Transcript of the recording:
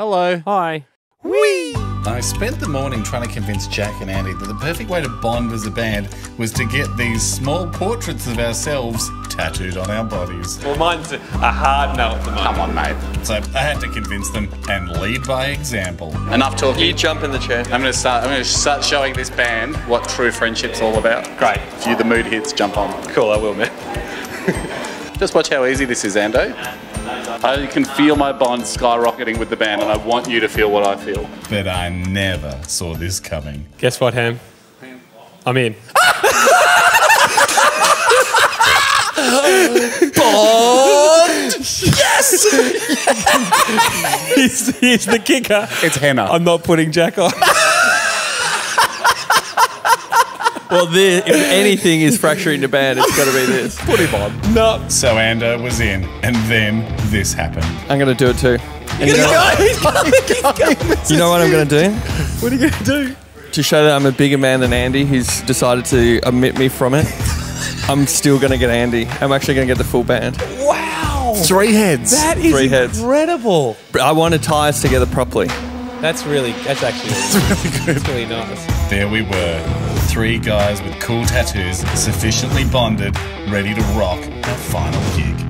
Hello. Hi. I spent the morning trying to convince Jack and Andy that the perfect way to bond as a band was to get these small portraits of ourselves tattooed on our bodies. Well, mine's a hard no at the moment. Come on, mate. So I had to convince them and lead by example. Enough talking. You jump in the chair. I'm gonna start. I'm gonna start showing this band what true friendship's all about. Great. If you the mood hits, jump on. Cool, I will, man. Just watch how easy this is, Ando. I can feel my bond skyrocketing with the band, and I want you to feel what I feel. But I never saw this coming. Guess what, Ham? I'm in. Bond! Yes! here's, here's the kicker. It's henna. I'm not putting Jack on. Well, this, if anything is fracturing the band, it's got to be this. Put him on. No. So Ando was in, and then this happened. I'm going to do it too. And you, know, you know what I'm going to do? What are you going to do? To show that I'm a bigger man than Andy, who's decided to omit me from it, I'm still going to get Andy. I'm actually going to get the full band. Wow. Three heads. That is Three heads. incredible. But I want to tie us together properly. That's really, that's actually really, really, really nice. There we were, three guys with cool tattoos, sufficiently bonded, ready to rock our final gig.